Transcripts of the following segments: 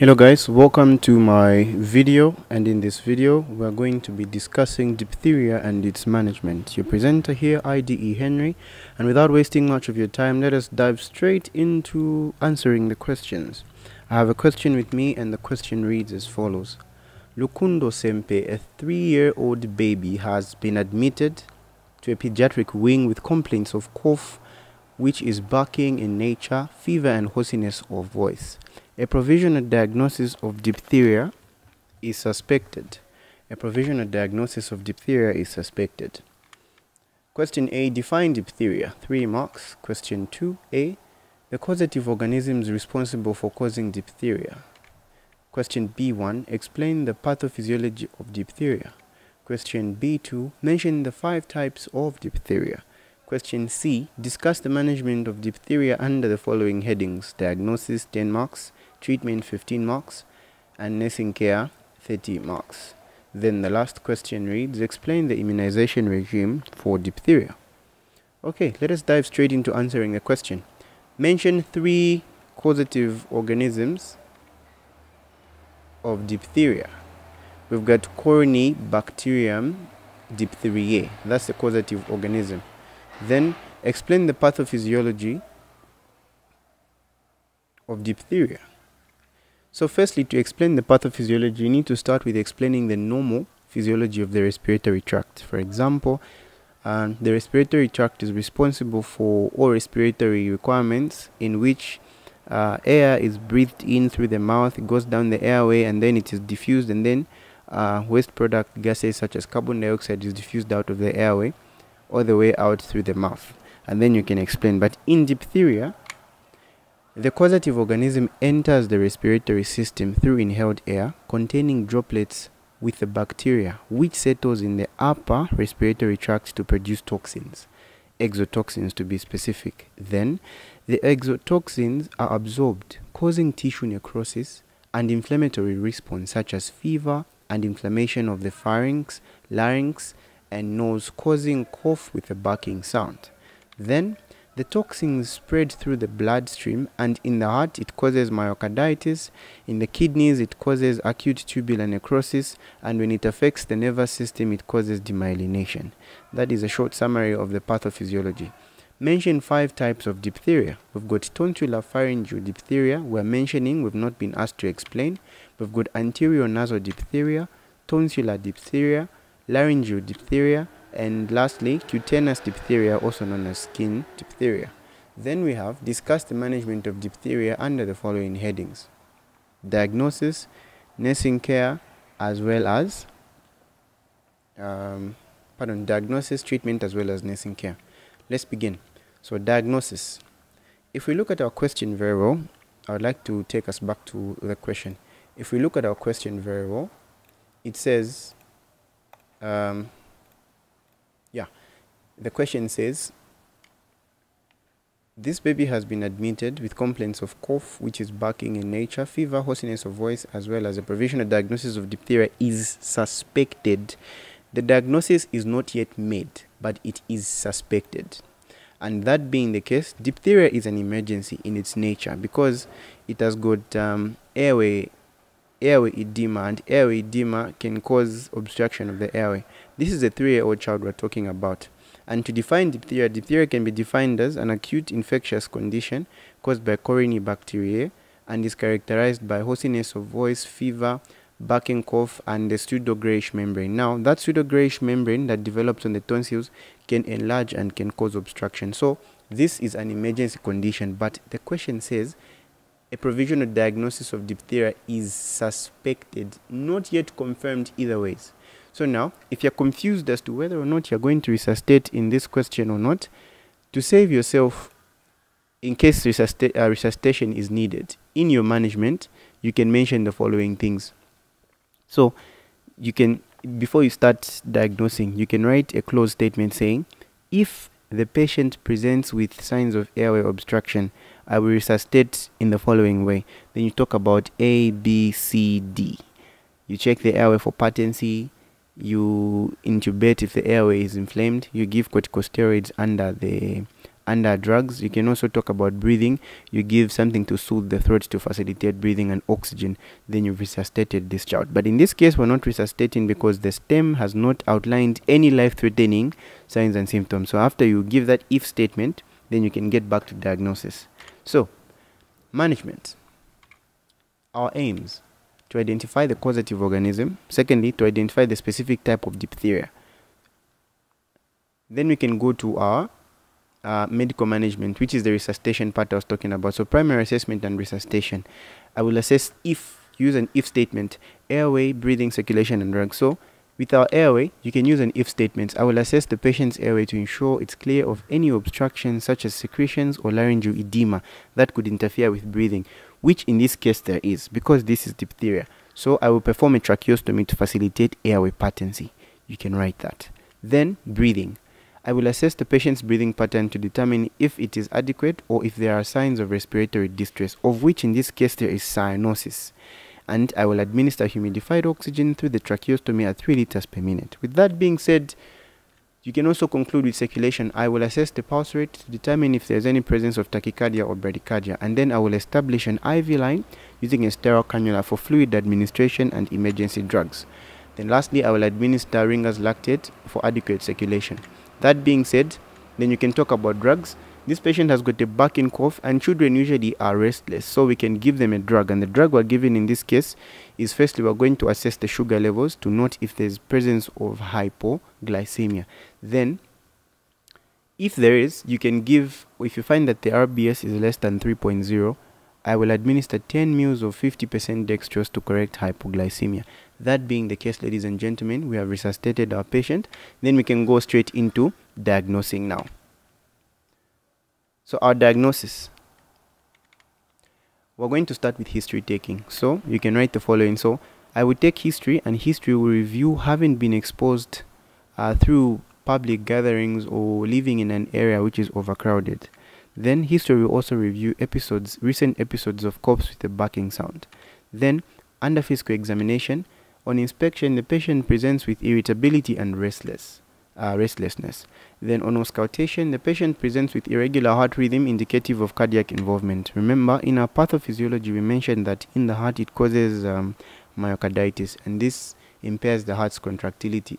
Hello guys, welcome to my video and in this video we are going to be discussing diphtheria and its management. Your presenter here IDE Henry and without wasting much of your time let us dive straight into answering the questions. I have a question with me and the question reads as follows. Lukundo Sempe, a three-year-old baby has been admitted to a pediatric wing with complaints of cough which is barking in nature, fever and hoarseness of voice. A provisional diagnosis of diphtheria is suspected. A provisional diagnosis of diphtheria is suspected. Question A. Define diphtheria. 3 marks. Question 2a. The causative organisms responsible for causing diphtheria. Question B1. Explain the pathophysiology of diphtheria. Question B2. Mention the five types of diphtheria. Question C. Discuss the management of diphtheria under the following headings. Diagnosis 10 marks treatment 15 marks, and nursing care 30 marks. Then the last question reads, explain the immunization regime for diphtheria. Okay, let us dive straight into answering the question. Mention three causative organisms of diphtheria. We've got Corynebacterium diphtheriae. That's the causative organism. Then explain the pathophysiology of diphtheria. So firstly, to explain the pathophysiology, you need to start with explaining the normal physiology of the respiratory tract. For example, uh, the respiratory tract is responsible for all respiratory requirements in which uh, air is breathed in through the mouth, it goes down the airway, and then it is diffused, and then uh, waste product gases such as carbon dioxide is diffused out of the airway all the way out through the mouth. And then you can explain. But in diphtheria, the causative organism enters the respiratory system through inhaled air containing droplets with the bacteria which settles in the upper respiratory tract to produce toxins, exotoxins to be specific. Then, the exotoxins are absorbed, causing tissue necrosis and inflammatory response such as fever and inflammation of the pharynx, larynx, and nose, causing cough with a barking sound. Then, the toxins spread through the bloodstream and in the heart it causes myocarditis, in the kidneys it causes acute tubular necrosis and when it affects the nervous system it causes demyelination. That is a short summary of the pathophysiology. Mention five types of diphtheria. We've got tonsillar pharyngeal diphtheria, we're mentioning, we've not been asked to explain. We've got anterior nasal diphtheria, tonsillar diphtheria, laryngeal diphtheria, and lastly, cutaneous diphtheria, also known as skin diphtheria. Then we have discussed the management of diphtheria under the following headings. Diagnosis, nursing care, as well as, um, pardon, diagnosis, treatment, as well as nursing care. Let's begin. So diagnosis. If we look at our question very well, I would like to take us back to the question. If we look at our question very well, it says, um, the question says this baby has been admitted with complaints of cough which is barking in nature. Fever hoarseness of voice as well as a provisional diagnosis of diphtheria is suspected. The diagnosis is not yet made but it is suspected. And that being the case diphtheria is an emergency in its nature because it has got um, airway airway edema and airway edema can cause obstruction of the airway. This is a three-year-old child we're talking about. And to define diphtheria, diphtheria can be defined as an acute infectious condition caused by Corynebacteriae and is characterized by hoarseness of voice, fever, barking cough, and the pseudo-grayish membrane. Now, that pseudo-grayish membrane that develops on the tonsils can enlarge and can cause obstruction. So, this is an emergency condition, but the question says a provisional diagnosis of diphtheria is suspected, not yet confirmed either ways. So now, if you're confused as to whether or not you're going to resuscitate in this question or not, to save yourself in case resuscita uh, resuscitation is needed in your management, you can mention the following things. So you can, before you start diagnosing, you can write a closed statement saying, if the patient presents with signs of airway obstruction, I will resuscitate in the following way. Then you talk about A, B, C, D. You check the airway for patency, you intubate if the airway is inflamed you give corticosteroids under the under drugs. You can also talk about breathing. You give something to soothe the throat to facilitate breathing and oxygen. Then you've resuscitated this child. But in this case, we're not resuscitating because the stem has not outlined any life-threatening signs and symptoms. So after you give that if statement, then you can get back to diagnosis. So, management. Our aims to identify the causative organism. Secondly, to identify the specific type of diphtheria. Then we can go to our uh, medical management, which is the resuscitation part I was talking about. So primary assessment and resuscitation. I will assess if, use an if statement, airway, breathing, circulation, and drugs. So with our airway, you can use an if statement. I will assess the patient's airway to ensure it's clear of any obstructions such as secretions or laryngeal edema that could interfere with breathing, which in this case there is, because this is diphtheria. So I will perform a tracheostomy to facilitate airway patency. You can write that. Then breathing. I will assess the patient's breathing pattern to determine if it is adequate or if there are signs of respiratory distress, of which in this case there is cyanosis. And I will administer humidified oxygen through the tracheostomy at 3 liters per minute. With that being said, you can also conclude with circulation. I will assess the pulse rate to determine if there's any presence of tachycardia or bradycardia, and then I will establish an IV line using a sterile cannula for fluid administration and emergency drugs. Then lastly, I will administer Ringer's lactate for adequate circulation. That being said, then you can talk about drugs. This patient has got a barking cough and children usually are restless. So we can give them a drug and the drug we're giving in this case is firstly we're going to assess the sugar levels to note if there's presence of hypoglycemia. Then if there is, you can give, if you find that the RBS is less than 3.0, I will administer 10 mils of 50% dextrose to correct hypoglycemia. That being the case, ladies and gentlemen, we have resuscitated our patient. Then we can go straight into diagnosing now. So our diagnosis. We're going to start with history taking. So you can write the following. So I will take history and history will review having been exposed uh, through public gatherings or living in an area which is overcrowded. Then history will also review episodes, recent episodes of coughs with a barking sound. Then under physical examination, on inspection, the patient presents with irritability and restless, uh, restlessness. Then on auscultation, the patient presents with irregular heart rhythm indicative of cardiac involvement. Remember, in our pathophysiology, we mentioned that in the heart it causes um, myocarditis and this impairs the heart's contractility.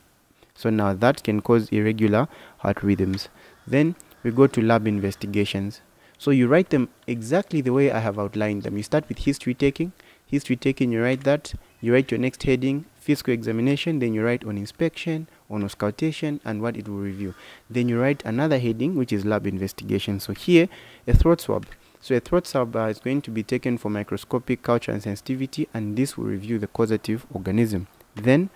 So now that can cause irregular heart rhythms. Then we go to lab investigations. So you write them exactly the way I have outlined them. You start with history taking. History taking, you write that you write your next heading, physical examination, then you write on inspection, on auscultation, and what it will review. Then you write another heading, which is lab investigation. So here, a throat swab. So a throat swab is going to be taken for microscopic culture and sensitivity, and this will review the causative organism. Then,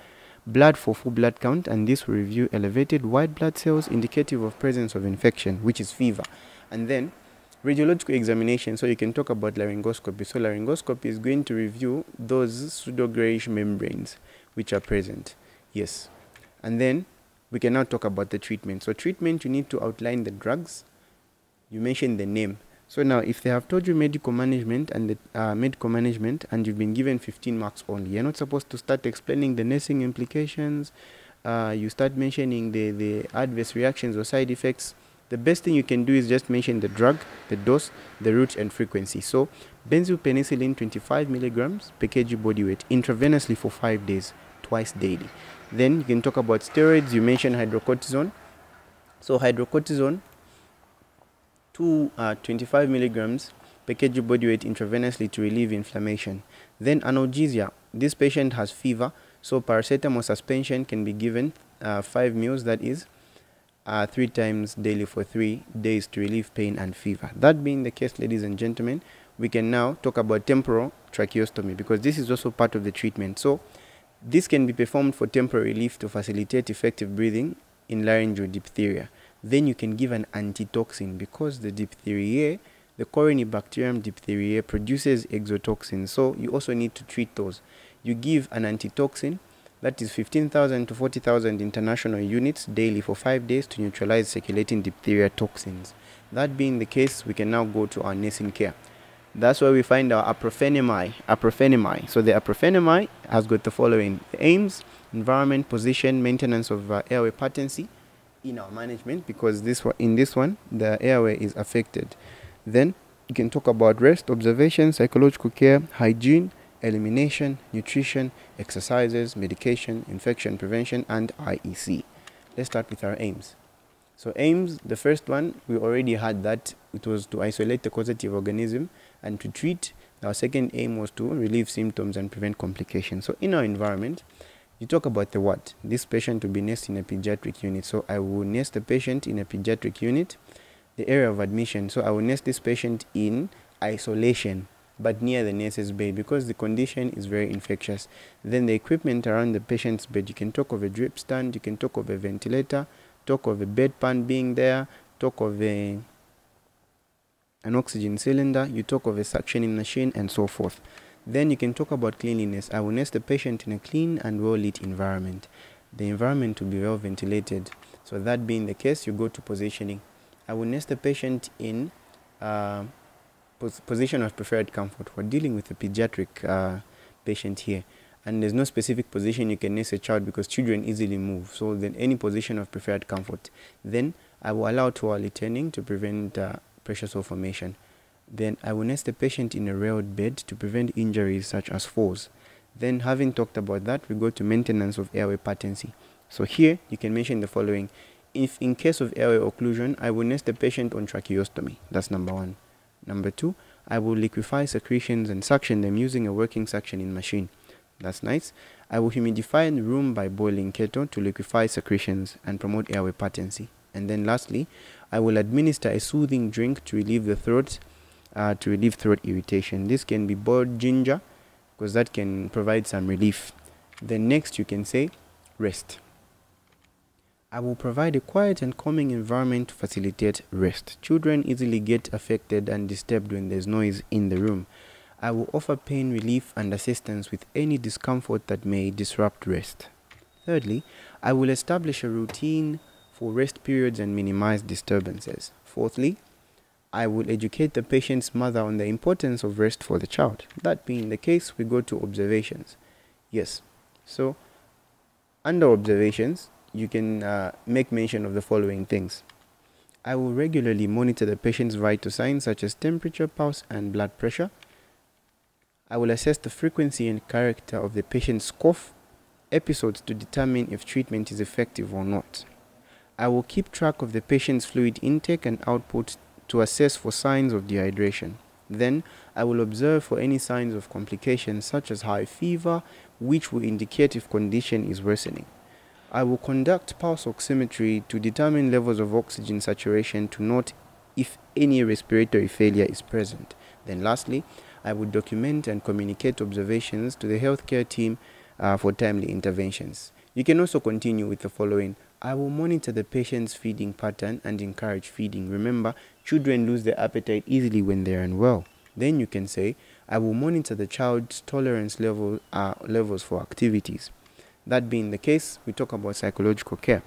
blood for full blood count, and this will review elevated white blood cells indicative of presence of infection, which is fever. And then, Radiological examination, so you can talk about laryngoscopy. So laryngoscopy is going to review those pseudo-grayish membranes which are present. Yes. And then we can now talk about the treatment. So treatment, you need to outline the drugs. You mentioned the name. So now if they have told you medical management and the uh, medical management and you've been given 15 marks only, you're not supposed to start explaining the nursing implications. Uh, you start mentioning the, the adverse reactions or side effects the best thing you can do is just mention the drug, the dose, the route, and frequency. So, benzylpenicillin 25 milligrams per kg body weight intravenously for five days, twice daily. Then you can talk about steroids. You mentioned hydrocortisone. So, hydrocortisone, two uh, 25 milligrams per kg body weight intravenously to relieve inflammation. Then analgesia. This patient has fever, so paracetamol suspension can be given uh, five mils. That is uh, three times daily for three days to relieve pain and fever. That being the case, ladies and gentlemen, we can now talk about temporal tracheostomy because this is also part of the treatment. So, this can be performed for temporary relief to facilitate effective breathing in laryngeal diphtheria. Then you can give an antitoxin because the diphtheria, the Corynebacterium diphtheriae produces exotoxins. So, you also need to treat those. You give an antitoxin that is 15,000 to 40,000 international units daily for five days to neutralize circulating diphtheria toxins. That being the case, we can now go to our nursing care. That's where we find our aprofenamide. aprofenamide. So the aprofenamide has got the following the aims, environment, position, maintenance of uh, airway patency, in our management because this one in this one the airway is affected. Then you can talk about rest observation psychological care hygiene elimination nutrition exercises medication infection prevention and iec let's start with our aims. So aims the first one we already had that it was to isolate the causative organism and to treat. Our second aim was to relieve symptoms and prevent complications. So in our environment you talk about the what? This patient will be nursed in a pediatric unit. So i will nurse the patient in a pediatric unit the area of admission. So i will nurse this patient in isolation but near the nurse's bay because the condition is very infectious. Then the equipment around the patient's bed you can talk of a drip stand you can talk of a ventilator talk of a bedpan being there talk of a an oxygen cylinder you talk of a suctioning machine and so forth then you can talk about cleanliness. I will nest the patient in a clean and well lit environment. The environment will be well ventilated. So that being the case, you go to positioning. I will nest the patient in uh, pos position of preferred comfort. We're dealing with a pediatric uh, patient here. And there's no specific position you can nest a child because children easily move. So then any position of preferred comfort. Then I will allow early turning to prevent uh, pressure sore formation. Then I will nest the patient in a railed bed to prevent injuries such as falls. Then having talked about that, we go to maintenance of airway patency. So here you can mention the following. If in case of airway occlusion, I will nest the patient on tracheostomy. That's number one. Number two, I will liquefy secretions and suction them using a working suctioning machine. That's nice. I will humidify the room by boiling kettle to liquefy secretions and promote airway patency. And then lastly, I will administer a soothing drink to relieve the throat uh, to relieve throat irritation. This can be boiled ginger because that can provide some relief. Then next you can say rest. I will provide a quiet and calming environment to facilitate rest. Children easily get affected and disturbed when there's noise in the room. I will offer pain relief and assistance with any discomfort that may disrupt rest. Thirdly, I will establish a routine for rest periods and minimize disturbances. Fourthly, I will educate the patient's mother on the importance of rest for the child. That being the case, we go to observations. Yes, so under observations, you can uh, make mention of the following things. I will regularly monitor the patient's vital signs such as temperature, pulse, and blood pressure. I will assess the frequency and character of the patient's cough episodes to determine if treatment is effective or not. I will keep track of the patient's fluid intake and output to assess for signs of dehydration. Then I will observe for any signs of complications such as high fever, which will indicate if condition is worsening. I will conduct pulse oximetry to determine levels of oxygen saturation to note if any respiratory failure is present. Then lastly, I will document and communicate observations to the healthcare team uh, for timely interventions. You can also continue with the following. I will monitor the patient's feeding pattern and encourage feeding. Remember, children lose their appetite easily when they are unwell. Then you can say, I will monitor the child's tolerance level, uh, levels for activities. That being the case, we talk about psychological care.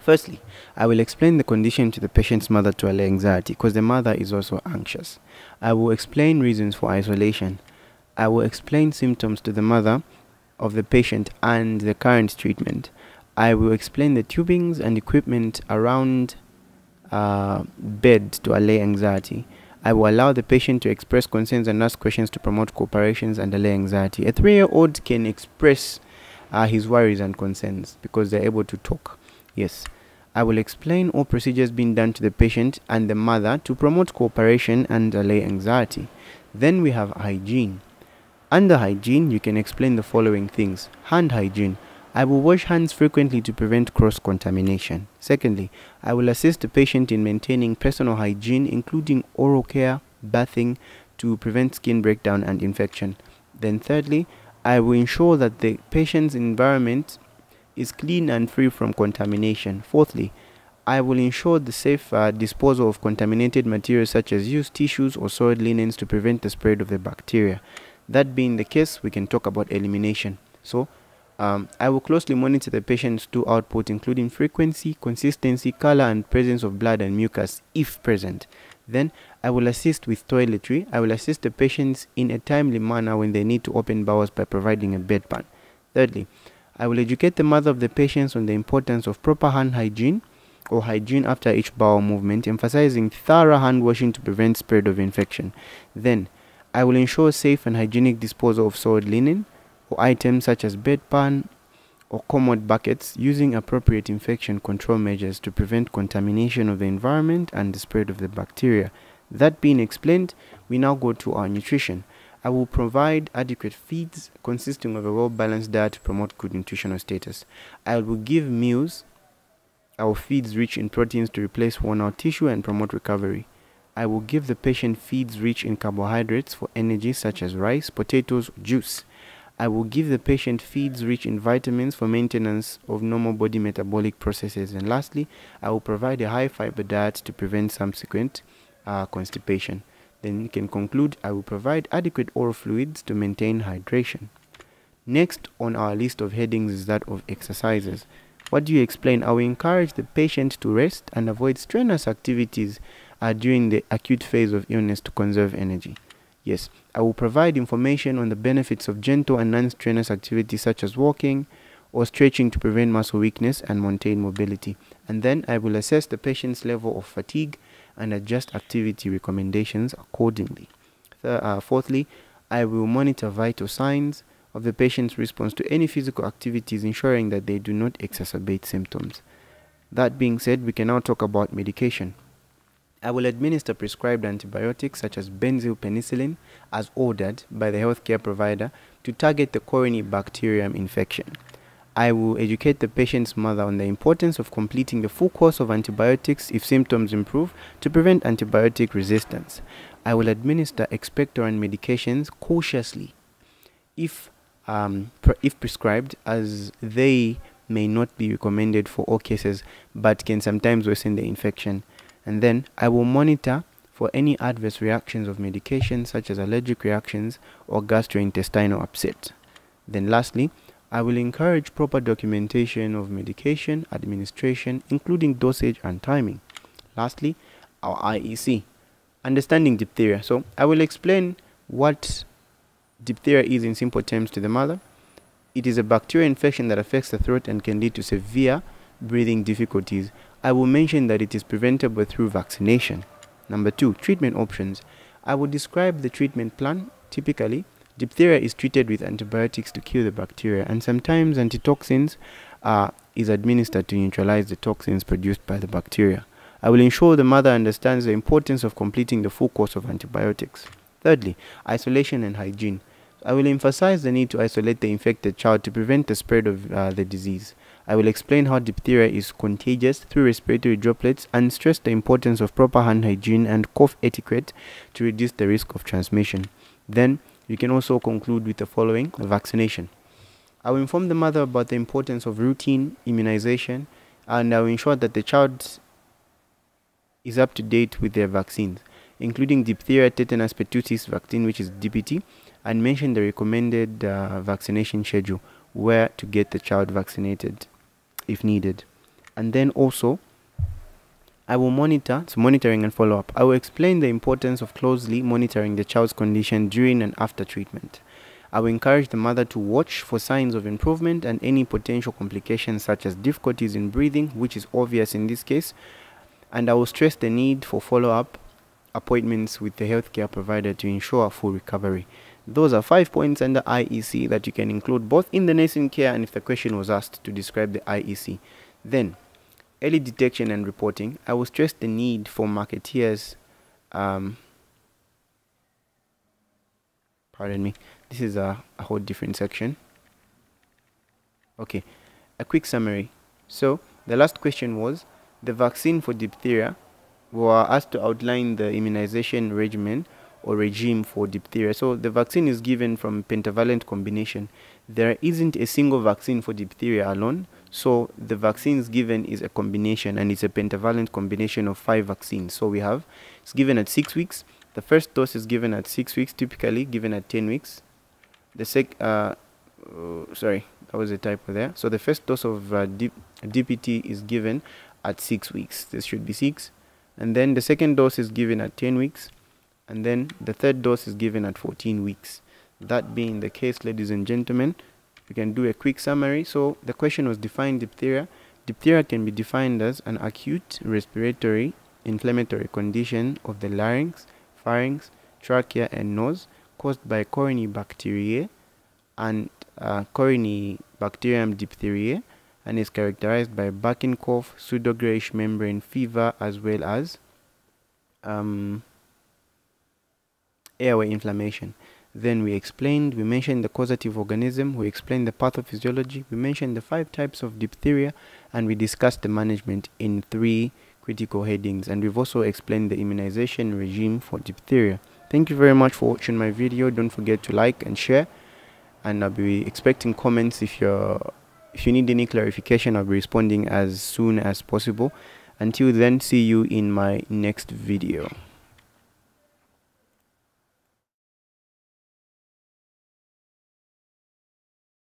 Firstly, I will explain the condition to the patient's mother to allay anxiety because the mother is also anxious. I will explain reasons for isolation. I will explain symptoms to the mother of the patient and the current treatment. I will explain the tubings and equipment around uh, bed to allay anxiety. I will allow the patient to express concerns and ask questions to promote cooperations and allay anxiety. A three-year-old can express uh, his worries and concerns because they're able to talk. Yes. I will explain all procedures being done to the patient and the mother to promote cooperation and allay anxiety. Then we have hygiene. Under hygiene, you can explain the following things. Hand hygiene. I will wash hands frequently to prevent cross-contamination. Secondly, I will assist the patient in maintaining personal hygiene including oral care, bathing to prevent skin breakdown and infection. Then thirdly, I will ensure that the patient's environment is clean and free from contamination. Fourthly, I will ensure the safe uh, disposal of contaminated materials such as used tissues or soiled linens to prevent the spread of the bacteria. That being the case, we can talk about elimination. So, um, I will closely monitor the patient's stool output, including frequency, consistency, color, and presence of blood and mucus, if present. Then, I will assist with toiletry. I will assist the patients in a timely manner when they need to open bowels by providing a bedpan. Thirdly, I will educate the mother of the patients on the importance of proper hand hygiene or hygiene after each bowel movement, emphasizing thorough hand washing to prevent spread of infection. Then, I will ensure safe and hygienic disposal of soiled linen or items such as bedpan or commode buckets using appropriate infection control measures to prevent contamination of the environment and the spread of the bacteria. That being explained, we now go to our nutrition. I will provide adequate feeds consisting of a well-balanced diet to promote good nutritional status. I will give meals our feeds rich in proteins to replace worn out tissue and promote recovery. I will give the patient feeds rich in carbohydrates for energy such as rice, potatoes, juice. I will give the patient feeds rich in vitamins for maintenance of normal body metabolic processes. And lastly, I will provide a high fiber diet to prevent subsequent uh, constipation. Then you can conclude I will provide adequate oral fluids to maintain hydration. Next on our list of headings is that of exercises. What do you explain? I will encourage the patient to rest and avoid strenuous activities uh, during the acute phase of illness to conserve energy. Yes, I will provide information on the benefits of gentle and non-strenuous activities such as walking or stretching to prevent muscle weakness and maintain mobility. And then I will assess the patient's level of fatigue and adjust activity recommendations accordingly. uh, fourthly, I will monitor vital signs of the patient's response to any physical activities, ensuring that they do not exacerbate symptoms. That being said, we can now talk about medication. I will administer prescribed antibiotics such as benzyl penicillin as ordered by the healthcare provider to target the Corynebacterium infection. I will educate the patient's mother on the importance of completing the full course of antibiotics if symptoms improve to prevent antibiotic resistance. I will administer expectorant medications cautiously if, um, if prescribed, as they may not be recommended for all cases but can sometimes worsen the infection. And then I will monitor for any adverse reactions of medication such as allergic reactions or gastrointestinal upset. Then lastly, I will encourage proper documentation of medication administration, including dosage and timing. Lastly, our IEC, understanding diphtheria. So I will explain what diphtheria is in simple terms to the mother. It is a bacterial infection that affects the throat and can lead to severe breathing difficulties. I will mention that it is preventable through vaccination. Number two, treatment options. I will describe the treatment plan. Typically, Diphtheria is treated with antibiotics to kill the bacteria, and sometimes antitoxins uh, is administered to neutralize the toxins produced by the bacteria. I will ensure the mother understands the importance of completing the full course of antibiotics. Thirdly, isolation and hygiene. I will emphasize the need to isolate the infected child to prevent the spread of uh, the disease. I will explain how diphtheria is contagious through respiratory droplets and stress the importance of proper hand hygiene and cough etiquette to reduce the risk of transmission. Then, you can also conclude with the following vaccination. I will inform the mother about the importance of routine immunization and I will ensure that the child is up to date with their vaccines, including diphtheria, tetanus, pertussis vaccine, which is DPT, and mention the recommended uh, vaccination schedule where to get the child vaccinated if needed. And then also I will monitor, so monitoring and follow up. I will explain the importance of closely monitoring the child's condition during and after treatment. I will encourage the mother to watch for signs of improvement and any potential complications such as difficulties in breathing, which is obvious in this case. And I will stress the need for follow up appointments with the healthcare provider to ensure a full recovery. Those are five points under IEC that you can include both in the nursing care and if the question was asked to describe the IEC. Then, early detection and reporting, I will stress the need for marketeers. Um, pardon me, this is a, a whole different section. Okay, a quick summary. So, the last question was the vaccine for diphtheria. We were asked to outline the immunization regimen or regime for diphtheria. So, the vaccine is given from pentavalent combination. There isn't a single vaccine for diphtheria alone. So the vaccines given is a combination and it's a pentavalent combination of five vaccines. So we have, it's given at six weeks. The first dose is given at six weeks, typically given at 10 weeks. The sec, uh, uh, sorry, that was a typo there. So the first dose of uh, DPT is given at six weeks. This should be six. And then the second dose is given at 10 weeks. And then the third dose is given at 14 weeks. That being the case, ladies and gentlemen, we can do a quick summary. So the question was define diphtheria. Diphtheria can be defined as an acute respiratory inflammatory condition of the larynx, pharynx, trachea, and nose caused by Corynebacteriae and uh, Corynebacterium diphtheriae and is characterized by barking cough, pseudo-grayish membrane fever, as well as um, airway inflammation. Then we explained, we mentioned the causative organism, we explained the pathophysiology, we mentioned the five types of diphtheria, and we discussed the management in three critical headings. And we've also explained the immunization regime for diphtheria. Thank you very much for watching my video. Don't forget to like and share. And I'll be expecting comments if you're if you need any clarification. I'll be responding as soon as possible. Until then, see you in my next video.